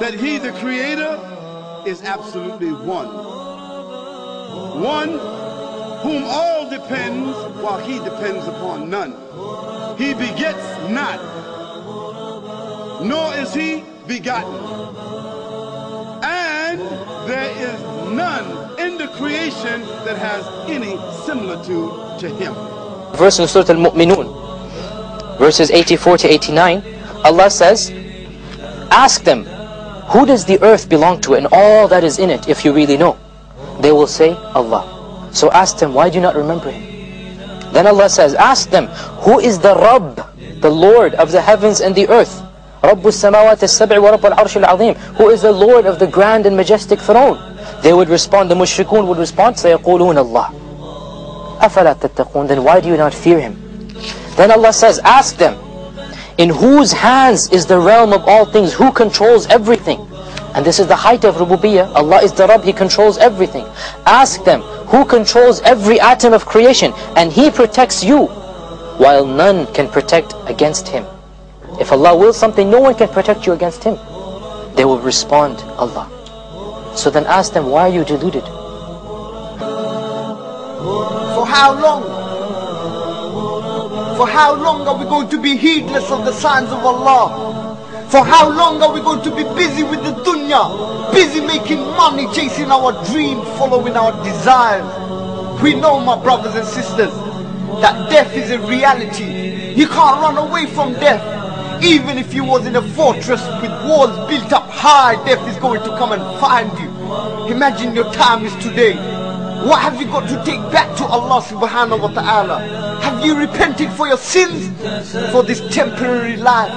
that he, the creator, is absolutely one. One whom all depends while he depends upon none. He begets not, nor is he begotten. And there is none in the creation that has any similitude to him. Verse in Surah Al-Mu'minun, verses 84 to 89, Allah says, Ask them, who does the earth belong to and all that is in it if you really know? They will say, Allah. So ask them, why do you not remember Him? Then Allah says, ask them, who is the Rabb, the Lord of the heavens and the earth? رب السماوات السبع ورب العرش العظيم Who is the Lord of the grand and majestic throne? They would respond, the mushrikun would respond, سيقولون الله أفلا تتقون Then why do you not fear Him? Then Allah says, ask them, in whose hands is the realm of all things? Who controls everything? And this is the height of rububiyyah. Allah is the Rabb, He controls everything. Ask them, who controls every atom of creation? And He protects you, while none can protect against Him. If Allah wills something, no one can protect you against Him. They will respond, Allah. So then ask them, why are you deluded? For how long? For how long are we going to be heedless of the signs of Allah? For how long are we going to be busy with the dunya? Busy making money, chasing our dreams, following our desires. We know, my brothers and sisters, that death is a reality. You can't run away from death. Even if you was in a fortress with walls built up high, death is going to come and find you. Imagine your time is today. What have you got to take back to Allah subhanahu wa ta'ala? Have you repented for your sins? For this temporary life.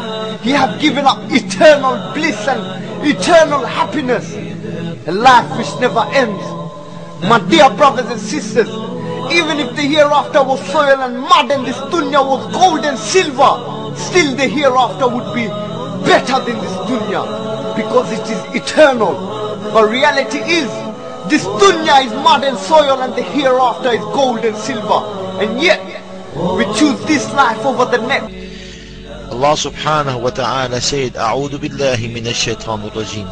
You have given up eternal bliss and eternal happiness. A life which never ends. My dear brothers and sisters, even if the hereafter was soil and mud and this dunya was gold and silver, still the hereafter would be better than this dunya because it is eternal. But reality is this dunya is mud and soil and the hereafter is gold and silver. And yet, we choose this life over the next. Allah subhanahu wa ta'ala said أعوذ بالله من الشيطان الرجيم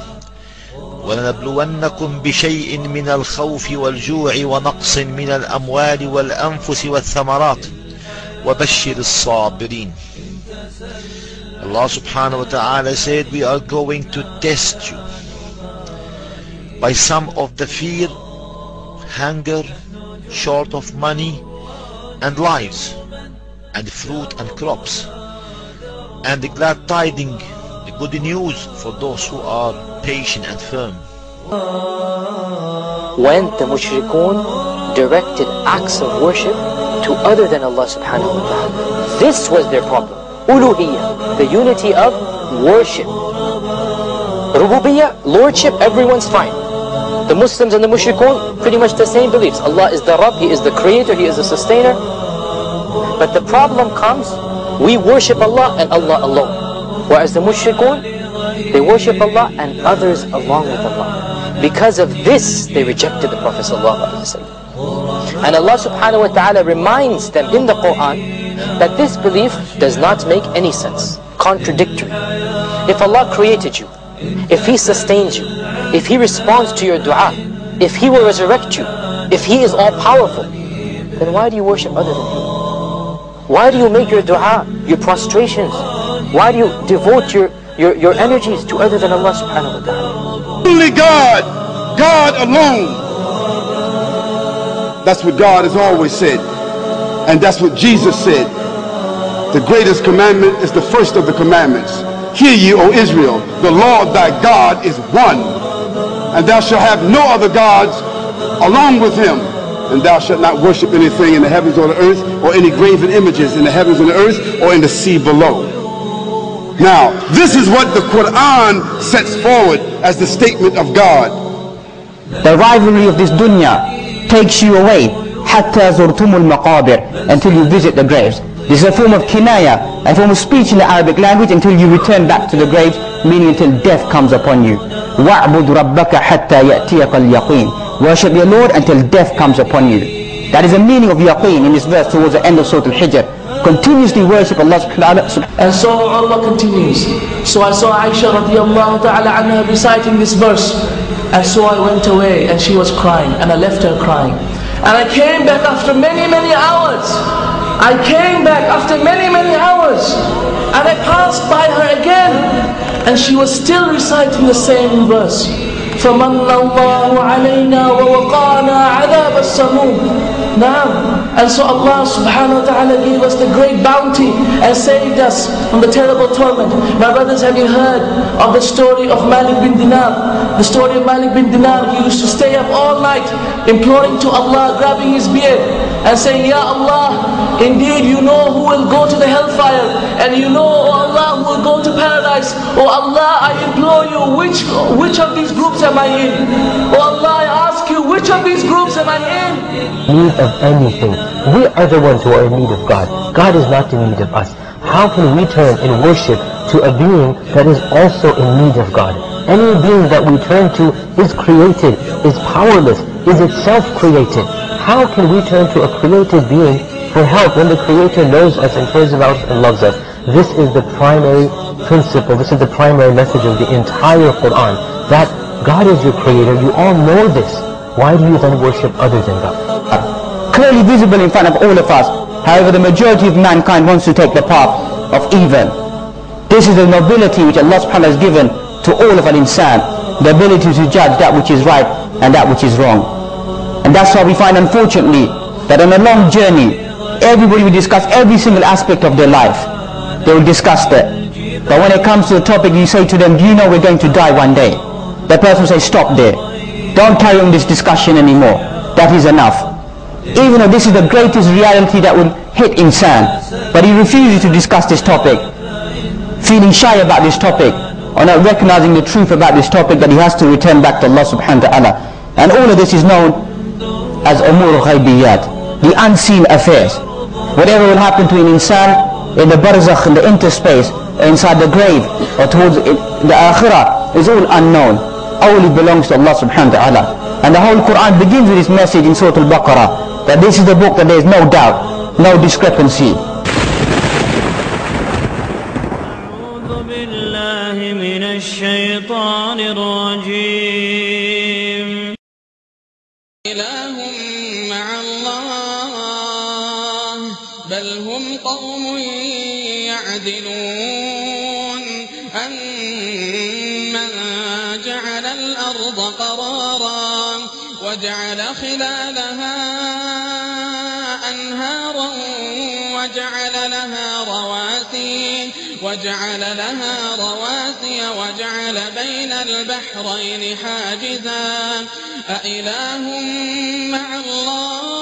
ولنبلونكم بشيء من الخوف والجوع ونقص من الأموال والأنفس والثمرات وبشر الصابرين Allah subhanahu wa ta'ala said we are going to test you by some of the fear, hunger, short of money and lives, and fruit and crops, and the glad tiding, the good news for those who are patient and firm. When the mushrikun directed acts of worship to other than Allah subhanahu wa ta'ala. This was their problem. Uluhiyyah, the unity of worship. Rububiyyah, lordship, everyone's fine. The Muslims and the mushrikun, pretty much the same beliefs. Allah is the Rabb, He is the creator, He is the sustainer. But the problem comes, we worship Allah and Allah alone. Whereas the mushrikun, they worship Allah and others along with Allah. Because of this, they rejected the Prophet. And Allah subhanahu wa ta'ala reminds them in the Quran that this belief does not make any sense, contradictory. If Allah created you, if He sustains you, if He responds to your dua, if He will resurrect you, if He is all powerful, then why do you worship other than Him? Why do you make your dua, your prostrations? Why do you devote your, your, your energies to other than Allah subhanahu wa ta'ala? Only God, God alone. That's what God has always said. And that's what Jesus said. The greatest commandment is the first of the commandments. Hear ye, O Israel, the Lord thy God is one And thou shalt have no other gods along with him. And thou shalt not worship anything in the heavens or the earth, or any graven images in the heavens and the earth, or in the sea below. Now, this is what the Quran sets forward as the statement of God. The rivalry of this dunya takes you away حتى زرتم المقابر until you visit the graves. This is a form of kinaya, a form of speech in the Arabic language until you return back to the graves, meaning until death comes upon you. وَاعْبُدْ رَبَّكَ حَتَّى يَأْتِيَكَ الْيَقِينَ Worship your Lord until death comes upon you. That is the meaning of yaqeen in this verse towards the end of Surah Al-Hijr. continuously worship Allah subhanahu wa ta'ala. And so Urwa continues. So I saw Aisha radiallahu ta'ala anha reciting this verse. And so I went away and she was crying and I left her crying. And I came back after many, many hours. I came back after many, many hours. And I passed by her again. And she was still reciting the same verse. فمن الله علينا ووقانا عذاب السموم نعم and so Allah subhanahu wa ta'ala gave us the great bounty and saved us from the terrible torment my brothers have you heard of the story of Malik bin Dinar the story of Malik bin Dinar he used to stay up all night imploring to Allah grabbing his beard and saying Ya Allah indeed you know who will go to the hellfire and you know oh Allah I implore you which which of these groups am I in oh Allah I ask you which of these groups am I in need of anything. We are the ones who are in need of God. God is not in need of us. How can we turn in worship to a being that is also in need of God? Any being that we turn to is created, is powerless, is itself created. How can we turn to a created being for help when the Creator knows us and cares about us and loves us? This is the primary principle, this is the primary message of the entire Quran, that God is your Creator, you all know this. Why do you then worship other than God? Clearly visible in front of all of us. However, the majority of mankind wants to take the path of evil. This is the nobility which Allah subhanahu has given to all of al-insan. The ability to judge that which is right and that which is wrong. And that's why we find unfortunately that on a long journey, everybody will discuss every single aspect of their life. They will discuss that. But when it comes to the topic, you say to them, do you know we're going to die one day? The person will say, stop there. Don't carry on this discussion anymore. That is enough. Even though this is the greatest reality that will hit insan. But he refuses to discuss this topic. Feeling shy about this topic. Or not recognizing the truth about this topic that he has to return back to Allah subhanahu wa ta'ala. And all of this is known as umur ghaybiyat. The unseen affairs. Whatever will happen to an insan in the barzakh, in the interspace, inside the grave, or towards the akhirah, is all unknown. Only belongs to Allah subhanahu wa ta'ala. And the whole Quran begins with this message in Surah Al-Baqarah, that this is the book that there is no doubt, no discrepancy. إله مع الله بل هم قوم يعدلون أمن جعل الأرض قرارا وجعل خلالها أنهارا وجعل لها رواسي وجعل لها رواسي وجعل بين البحرين حاجزا أإله مع الله